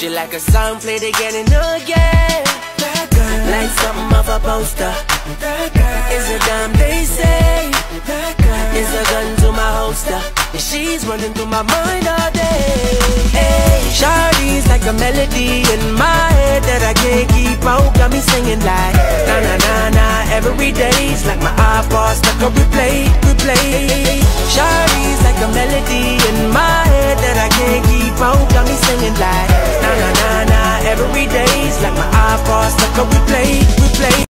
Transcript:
She like a song played again and again. That girl, like something off a poster. That girl is a dime they say. That girl is a gun to my holster. And she's running through my mind all day. Hey, Shawty's like a melody in my head that I can't keep out. Got me singing like na na na na every day's like my iPod stuck on replay, replay. Shawty's like a melody in my head that I can't keep out. Got me singing like.